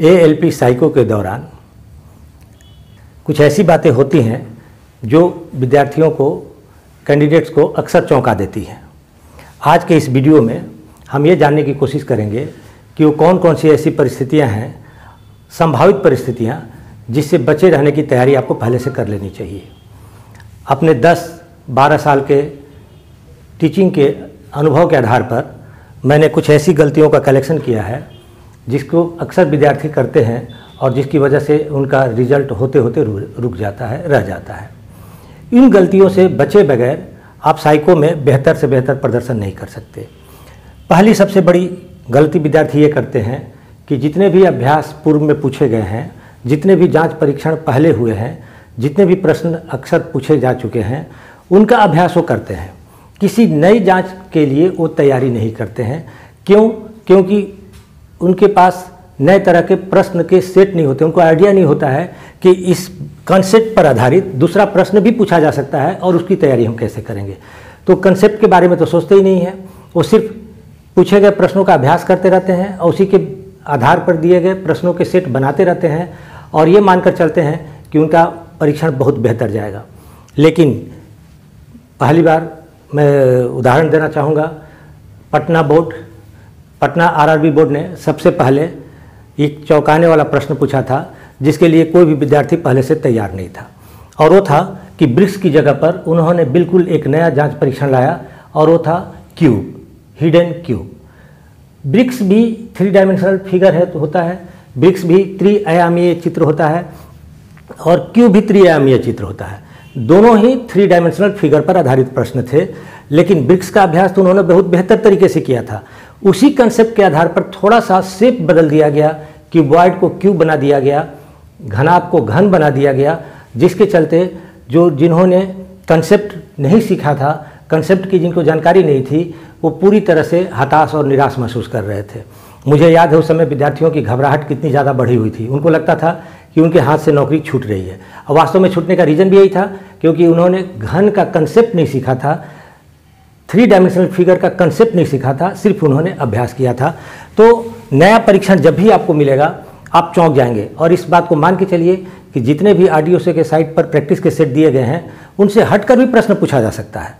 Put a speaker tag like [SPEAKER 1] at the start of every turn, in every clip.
[SPEAKER 1] A L P psycho के दौरान कुछ ऐसी बातें होती हैं जो विद्यार्थियों को कैंडिडेट्स को अक्सर चौंका देती हैं। आज के इस वीडियो में हम ये जानने की कोशिश करेंगे कि वो कौन कौन सी ऐसी परिस्थितियाँ हैं, संभावित परिस्थितियाँ, जिससे बचे रहने की तैयारी आपको पहले से कर लेनी चाहिए। अपने 10-12 साल के टीचिंग के अनुभव के आधार पर मैंने कुछ ऐसी गलतियों का कलेक्शन किया है जिसको अक्सर विद्यार्थी करते हैं और जिसकी वजह से उनका रिज़ल्ट होते होते रुक जाता है, रह जाता है। इन गलतियों से बचे बगैर आप साइको में बेहतर से बेहतर प्रदर्शन नहीं कर सकते। पहली सबसे बड़ी गलती विद्यार्थी ये करते हैं कि जितने भी अभ्यास पूर्व में पूछे गए हैं, जितने भी जाँच परीक्षण पहले हुए हैं, जितने भी प्रश्न अक्सर पूछे जा चुके हैं, उनका अभ्यास वो करते हैं। किसी नई जाँच के लिए वो तैयारी नहीं करते हैं। क्यों? क्योंकि उनके पास नए तरह के प्रश्न के सेट नहीं होते, उनको आइडिया नहीं होता है कि इस कंसेप्ट पर आधारित दूसरा प्रश्न भी पूछा जा सकता है और उसकी तैयारी हम कैसे करेंगे। तो कंसेप्ट के बारे में तो सोचते ही नहीं है। वो सिर्फ़ पूछे गए प्रश्नों का अभ्यास करते रहते हैं और उसी के आधार पर दिए गए प्रश्नों के सेट बनाते रहते हैं और ये मानकर चलते हैं कि उनका परीक्षण बहुत बेहतर जाएगा। लेकिन पहली बार मैं उदाहरण देना चाहूँगा। Patna board Patna RRB board ने सबसे पहले एक चौंकाने वाला प्रश्न पूछा था, जिसके लिए कोई भी विद्यार्थी पहले से तैयार नहीं था। और वो था कि ब्रिक्स की जगह पर उन्होंने बिल्कुल एक नया जाँच परीक्षण लाया, और वो था क्यूब, हिडन क्यूब। ब्रिक्स भी थ्री डायमेंशनल फिगर है तो होता है, ब्रिक्स भी त्रिआयामीय चित्र होता है, और क्यूब भी त्रिआयामीय चित्र होता है। दोनों ही थ्री डायमेंशनल फिगर पर आधारित प्रश्न थे, लेकिन ब्रिक्स का अभ्यास तो उन्होंने बहुत बेहतर तरीके से किया था। उसी कंसेप्ट के आधार पर थोड़ा सा शेप बदल दिया गया कि क्यूबॉइड को क्यूब बना दिया गया, घनाभ को घन बना दिया गया, जिसके चलते जो जिन्होंने कंसेप्ट नहीं सीखा था कंसेप्ट की जिनको जानकारी नहीं थी, वो पूरी तरह से हताश और निराश महसूस कर रहे थे। मुझे याद है उस समय विद्यार्थियों की घबराहट कितनी ज़्यादा बढ़ी हुई थी। उनको लगता था कि उनके हाथ से नौकरी छूट रही है। और वास्तव में छूटने का रीज़न भी यही था, क्योंकि उन्होंने घन का कंसेप्ट नहीं सीखा था थ्री डायमेंशनल फिगर का कंसेप्ट नहीं सीखा था, सिर्फ़ उन्होंने अभ्यास किया था। तो नया परीक्षण जब भी आपको मिलेगा, आप चौंक जाएँगे। और इस बात को मान के चलिए कि जितने भी आर के साइट पर प्रैक्टिस के सेट दिए गए हैं, उनसे हटकर भी प्रश्न पूछा जा सकता है।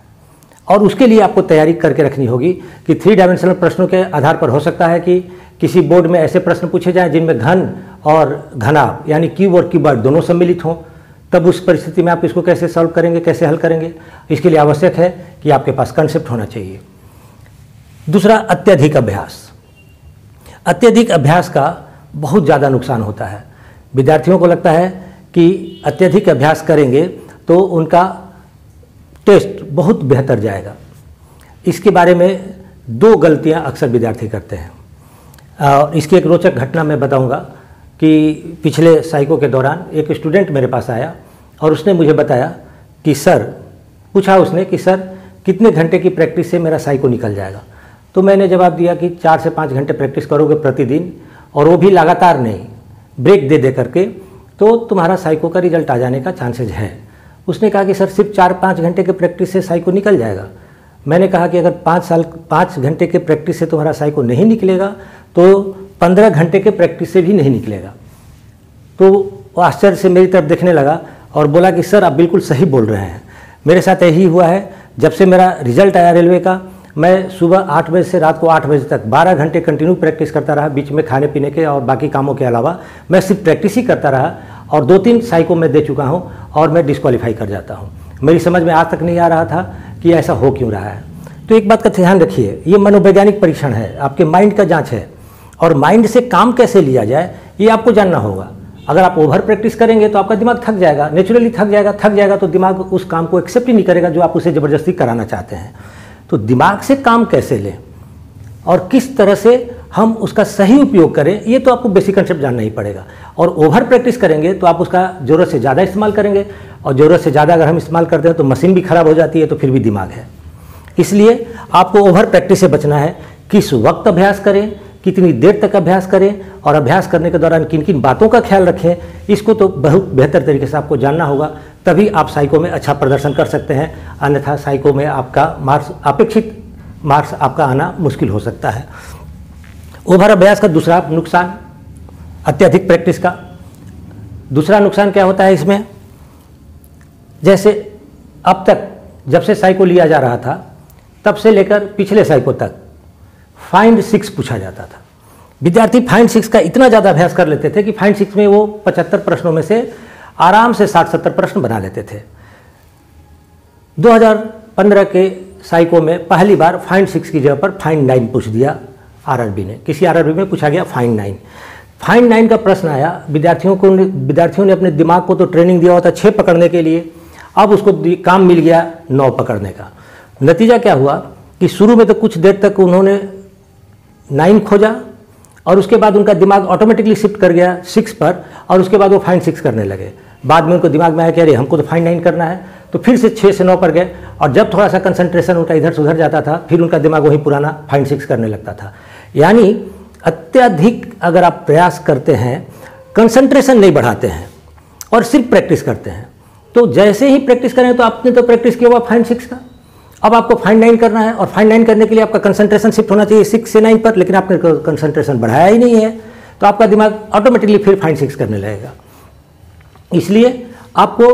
[SPEAKER 1] और उसके लिए आपको तैयारी करके रखनी होगी कि थ्री डायमेंशनल प्रश्नों के आधार पर हो सकता है कि किसी बोर्ड में ऐसे प्रश्न पूछे जाएँ जिनमें घन और घनाभ, यानी क्यूब और क्यूबॉइड दोनों सम्मिलित हों। तब उस परिस्थिति में आप इसको कैसे सॉल्व करेंगे, कैसे हल करेंगे? इसके लिए आवश्यक है कि आपके पास कंसेप्ट होना चाहिए। दूसरा, अत्यधिक अभ्यास। अत्यधिक अभ्यास का बहुत ज़्यादा नुकसान होता है। विद्यार्थियों को लगता है कि अत्यधिक अभ्यास करेंगे तो उनका टेस्ट बहुत बेहतर जाएगा। इसके बारे में दो गलतियाँ अक्सर विद्यार्थी करते हैं। इसकी एक रोचक घटना मैं बताऊँगा। कि पिछले साइको के दौरान एक स्टूडेंट मेरे पास आया और उसने मुझे बताया कि, सर, पूछा उसने कि, सर, कितने घंटे की प्रैक्टिस से मेरा साइको निकल जाएगा? तो मैंने जवाब दिया कि, चार से पाँच घंटे प्रैक्टिस करोगे प्रतिदिन और वो भी लगातार नहीं, ब्रेक दे दे करके तो तुम्हारा साइको का रिज़ल्ट आ जाने का चांसेज है। उसने कहा कि, सर, सिर्फ़ चार पाँच घंटे के प्रैक्टिस से साइको निकल जाएगा। मैंने कहा कि, अगर पाँच साल, पाँच घंटे के प्रैक्टिस से तुम्हारा साइको नहीं निकलेगा तो पंद्रह घंटे के प्रैक्टिस से भी नहीं निकलेगा। तो वो आश्चर्य से मेरी तरफ़ देखने लगा और बोला कि, सर, आप बिल्कुल सही बोल रहे हैं। मेरे साथ यही हुआ है। जब से मेरा रिज़ल्ट आया रेलवे का, मैं सुबह आठ बजे से रात को आठ बजे तक बारह घंटे कंटिन्यू प्रैक्टिस करता रहा बीच में खाने पीने के और बाकी कामों के अलावा। मैं सिर्फ़ प्रैक्टिस ही करता रहा और दो तीन साइको में दे चुका हूँ और मैं डिस्कालीफाई कर जाता हूँ। मेरी समझ में आज तक नहीं आ रहा था कि ऐसा हो क्यों रहा है। तो एक बात का ध्यान रखिए, ये मनोवैज्ञानिक परीक्षण है। आपके माइंड का जाँच है। और माइंड से काम कैसे लिया जाए, ये आपको जानना होगा। अगर आप ओवर प्रैक्टिस करेंगे तो आपका दिमाग थक जाएगा नेचुरली थक जाएगा थक जाएगा तो दिमाग उस काम को एक्सेप्ट ही नहीं करेगा जो आप उसे ज़बरदस्ती कराना चाहते हैं। तो दिमाग से काम कैसे लें और किस तरह से हम उसका सही उपयोग करें, ये तो आपको बेसिक कंसेप्ट जानना ही पड़ेगा। और ओवर प्रैक्टिस करेंगे तो आप उसका ज़रूरत से ज़्यादा इस्तेमाल करेंगे और ज़रूरत से ज़्यादा अगर हम इस्तेमाल करते हैं तो मशीन भी खराब हो जाती है तो फिर भी दिमाग है। इसलिए आपको ओवर प्रैक्टिस से बचना है। किस वक्त अभ्यास करें कितनी देर तक अभ्यास करें और अभ्यास करने के दौरान किन किन बातों का ख्याल रखें, इसको तो बहुत बेहतर तरीके से आपको जानना होगा, तभी आप साइको में अच्छा प्रदर्शन कर सकते हैं, अन्यथा साइको में आपका मार्क्स, अपेक्षित मार्क्स आपका आना मुश्किल हो सकता है। ओवर अभ्यास का दूसरा नुकसान, अत्यधिक प्रैक्टिस का। दूसरा नुकसान क्या होता है इसमें? जैसे अब तक जब से साइको लिया जा रहा था, तब से लेकर पिछले साइको तक फाइंड सिक्स पूछा जाता था। विद्यार्थी फाइंड सिक्स का इतना ज़्यादा अभ्यास कर लेते थे कि फाइंड सिक्स में वो पचहत्तर प्रश्नों में से आराम से साठ सत्तर प्रश्न बना लेते थे। 2015 के साइको में पहली बार फाइंड सिक्स की जगह पर फाइंड नाइन पूछ दिया आरआरबी ने। किसी आरआरबी में पूछा गया फाइंड नाइन फाइंड नाइन का प्रश्न आया। विद्यार्थियों को विद्यार्थियों ने अपने दिमाग को तो ट्रेनिंग दिया होता छः पकड़ने के लिए। अब उसको काम मिल गया नौ पकड़ने का। नतीजा क्या हुआ कि शुरू में तो कुछ देर तक उन्होंने नाइन खोजा और उसके बाद उनका दिमाग ऑटोमेटिकली शिफ्ट कर गया सिक्स पर और उसके बाद वो फाइंड सिक्स करने लगे। बाद में उनको दिमाग में आया कि अरे, हमको तो फाइंड नाइन करना है। तो फिर से छः से नौ पर गए और जब थोड़ा सा कंसंट्रेशन उनका इधर से उधर जाता था, फिर उनका दिमाग वही पुराना फाइंड सिक्स करने लगता था। यानी अत्यधिक अगर आप प्रयास करते हैं कंसंट्रेशन नहीं बढ़ाते हैं और सिर्फ़ प्रैक्टिस करते हैं तो जैसे ही प्रैक्टिस करें तो आपने तो प्रैक्टिस किया हुआ फाइंड सिक्स का। अब आपको फाइंड नाइन करना है और फाइंड नाइन करने के लिए आपका कंसंट्रेशन शिफ्ट होना चाहिए सिक्स से नाइन पर, लेकिन आपने कंसंट्रेशन बढ़ाया ही नहीं है तो आपका दिमाग ऑटोमेटिकली फिर फाइंड सिक्स करने लगेगा। इसलिए आपको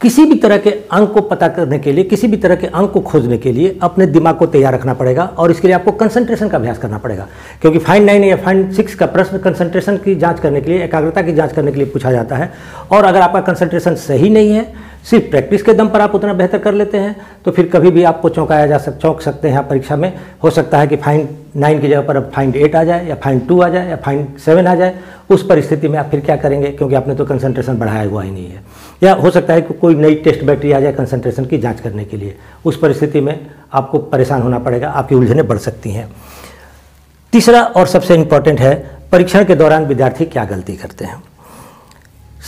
[SPEAKER 1] किसी भी तरह के अंक को पता करने के लिए, किसी भी तरह के अंक को खोजने के लिए अपने दिमाग को तैयार रखना पड़ेगा और इसके लिए आपको कंसंट्रेशन का अभ्यास करना पड़ेगा। क्योंकि फाइन नाइन या फाइन सिक्स का प्रश्न कंसंट्रेशन की जाँच करने के लिए, एकाग्रता की जाँच करने के लिए पूछा जाता है और अगर आपका कंसंट्रेशन सही नहीं है सिर्फ़ प्रैक्टिस के दम पर आप उतना बेहतर कर लेते हैं तो फिर कभी भी आपको चौंकाया जा सक, चौंक सकते हैं परीक्षा में। हो सकता है कि फाइन नाइन की जगह पर अब फाइन एट आ जाए, या फाइन टू आ जाए, या फाइन सेवन आ जाए। उस परिस्थिति में आप फिर क्या करेंगे? क्योंकि आपने तो कंसंट्रेशन बढ़ाया हुआ ही नहीं है। या हो सकता है कि कोई नई टेस्ट बैटरी आ जाए कंसंट्रेशन की जाँच करने के लिए। उस परिस्थिति में आपको परेशान होना पड़ेगा, आपकी उलझनें बढ़ सकती हैं। तीसरा और सबसे इंपॉर्टेंट है, परीक्षण के दौरान विद्यार्थी क्या गलती करते हैं?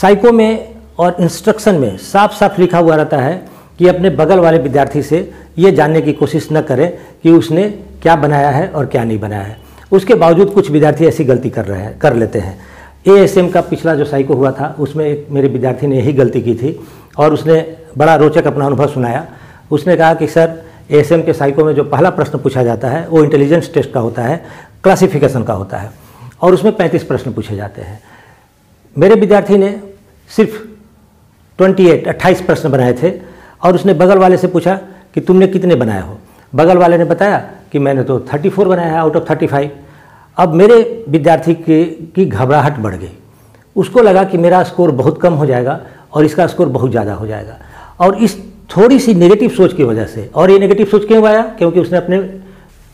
[SPEAKER 1] साइको में और इंस्ट्रक्शन में साफ़ साफ़ लिखा हुआ रहता है कि अपने बगल वाले विद्यार्थी से ये जानने की कोशिश न करें कि उसने क्या बनाया है और क्या नहीं बनाया है। उसके बावजूद कुछ विद्यार्थी ऐसी गलती कर रहे हैं, कर लेते हैं। एएसएम का पिछला जो साइको हुआ था, उसमें एक मेरे विद्यार्थी ने यही गलती की थी और उसने बड़ा रोचक अपना अनुभव सुनाया। उसने कहा कि, सर एएसएम के साइको में जो पहला प्रश्न पूछा जाता है, वो इंटेलिजेंस टेस्ट का होता है क्लासिफिकेशन का होता है और उसमें पैंतीस प्रश्न पूछे जाते हैं। मेरे विद्यार्थी ने सिर्फ़ ट्वेंटी एट, अट्ठाईस प्रश्न बनाए थे और उसने बगल वाले से पूछा कि तुमने कितने बनाए हो? बगल वाले ने बताया कि मैंने तो थर्टी फोर बनाया है आउट ऑफ़ थर्टी फाइव अब मेरे विद्यार्थी के, की घबराहट बढ़ गई। उसको लगा कि मेरा स्कोर बहुत कम हो जाएगा और इसका स्कोर बहुत ज़्यादा हो जाएगा। और इस थोड़ी सी नेगेटिव सोच की वजह से, और ये नेगेटिव सोच क्यों आया? क्योंकि उसने अपने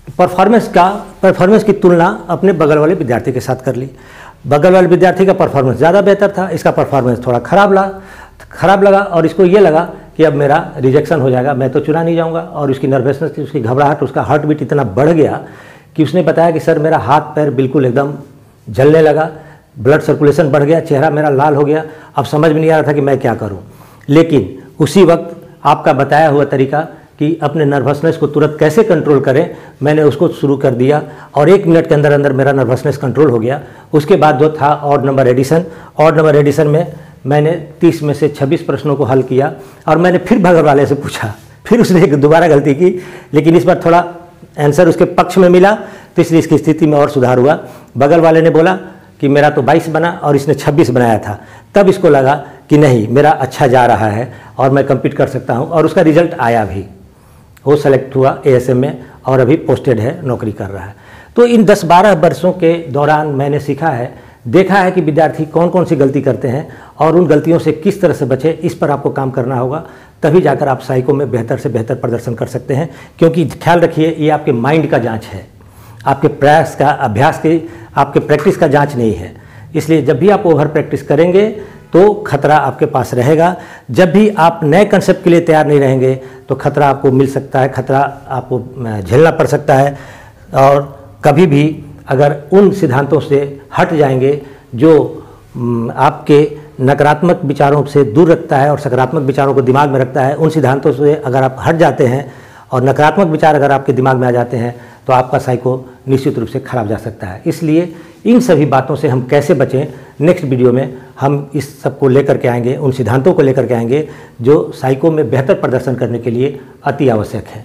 [SPEAKER 1] परफॉर्मेंस का परफॉर्मेंस की तुलना अपने बगल वाले विद्यार्थी के साथ कर ली। बगल वाले विद्यार्थी का परफॉर्मेंस ज़्यादा बेहतर था, इसका परफॉर्मेंस थोड़ा खराब लगा खराब लगा और इसको ये लगा कि अब मेरा रिजेक्शन हो जाएगा, मैं तो चुना नहीं जाऊँगा। और उसकी नर्वसनेस उसकी घबराहट, उसका हार्ट बीट इतना बढ़ गया कि उसने बताया कि, सर, मेरा हाथ पैर बिल्कुल एकदम जलने लगा ब्लड सर्कुलेशन बढ़ गया, चेहरा मेरा लाल हो गया। अब समझ में नहीं आ रहा था कि मैं क्या करूँ। लेकिन उसी वक्त आपका बताया हुआ तरीका कि अपने नर्वसनेस को तुरंत कैसे कंट्रोल करें, मैंने उसको शुरू कर दिया और एक मिनट के अंदर अंदर मेरा नर्वसनेस कंट्रोल हो गया। उसके बाद जो था odd number addition odd number addition में मैंने 30 में से 26 प्रश्नों को हल किया और मैंने फिर भगत वाले से पूछा। फिर उसने एक दोबारा गलती की, लेकिन इस बार थोड़ा आंसर उसके पक्ष में मिला तो इसलिए इसकी स्थिति में और सुधार हुआ। बगल वाले ने बोला कि मेरा तो 22 बना और इसने 26 बनाया था। तब इसको लगा कि नहीं, मेरा अच्छा जा रहा है और मैं कम्पीट कर सकता हूँ और उसका रिज़ल्ट आया भी। वो सेलेक्ट हुआ एएसएम में और अभी पोस्टेड है, नौकरी कर रहा है। तो इन 10-12 वर्षों के दौरान मैंने सीखा है देखा है कि विद्यार्थी कौन कौन सी गलती करते हैं और उन गलतियों से किस तरह से बचे, इस पर आपको काम करना होगा। तभी जाकर आप साइको में बेहतर से बेहतर प्रदर्शन कर सकते हैं, क्योंकि ख्याल रखिए, ये आपके माइंड का जाँच है। आपके प्रयास का, अभ्यास की, आपके प्रैक्टिस का जाँच नहीं है। इसलिए जब भी आप ओवर प्रैक्टिस करेंगे तो खतरा आपके पास रहेगा। जब भी आप नए कंसेप्ट के लिए तैयार नहीं रहेंगे तो खतरा आपको मिल सकता है, खतरा आपको झेलना पड़ सकता है। और कभी भी अगर उन सिद्धांतों से हट जाएँगे जो आपके नकारात्मक विचारों से दूर रखता है और सकारात्मक विचारों को दिमाग में रखता है, उन सिद्धांतों से अगर आप हट जाते हैं और नकारात्मक विचार अगर आपके दिमाग में आ जाते हैं तो आपका साइको निश्चित रूप से खराब जा सकता है। इसलिए इन सभी बातों से हम कैसे बचें नेक्स्ट वीडियो में हम इस सबको लेकर के आएँगे, उन सिद्धांतों को लेकर के आएँगे, जो साइको में बेहतर प्रदर्शन करने के लिए अति आवश्यक है।